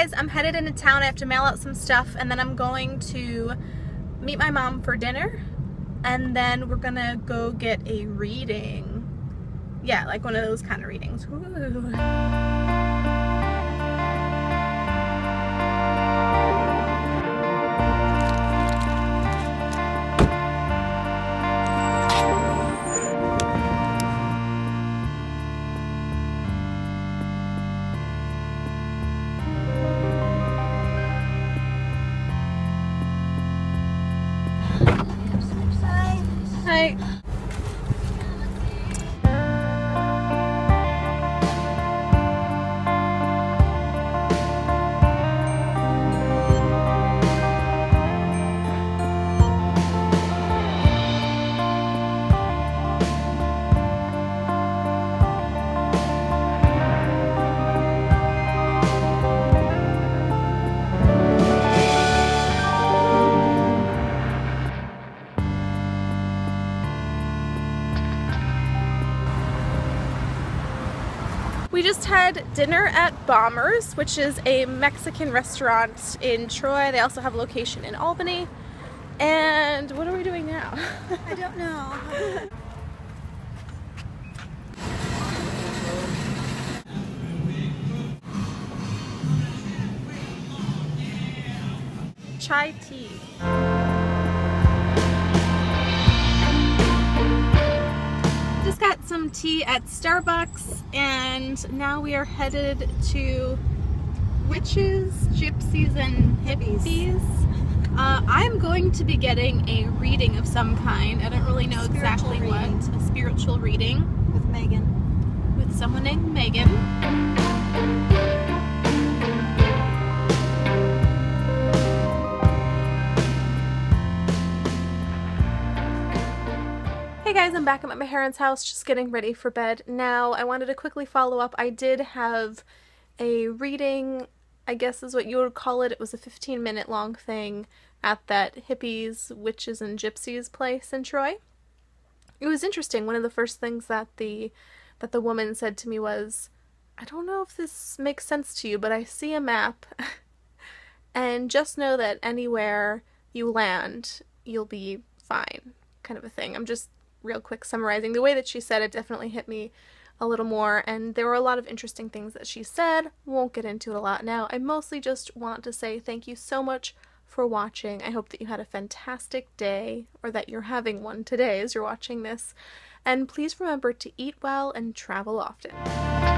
guys, I'm headed into town. I have to mail out some stuff and then I'm going to meet my mom for dinner and then we're gonna go get a reading. Yeah, like one of those kind of readings. Ooh. Hi. We just had dinner at Bombers, which is a Mexican restaurant in Troy. They also have a location in Albany. And what are we doing now? I don't know. Chai tea. Some tea at Starbucks and now we are headed to witches, gypsies, and hippies. Uh, I'm going to be getting a reading of some kind. I don't really know Spiritual exactly reading. what. A spiritual reading With Megan. with someone named Megan. Hey guys, I'm back. I'm at my parents' house just getting ready for bed. Now, I wanted to quickly follow up. I did have a reading, I guess is what you would call it. It was a 15 minute long thing at that hippies, witches, and gypsies place in Troy. It was interesting. One of the first things that the that the woman said to me was, I don't know if this makes sense to you, but I see a map. and just know that anywhere you land, you'll be fine, kind of a thing. I'm just real quick summarizing. The way that she said it definitely hit me a little more, and there were a lot of interesting things that she said. Won't get into it a lot now. I mostly just want to say thank you so much for watching. I hope that you had a fantastic day, or that you're having one today as you're watching this. And please remember to eat well and travel often.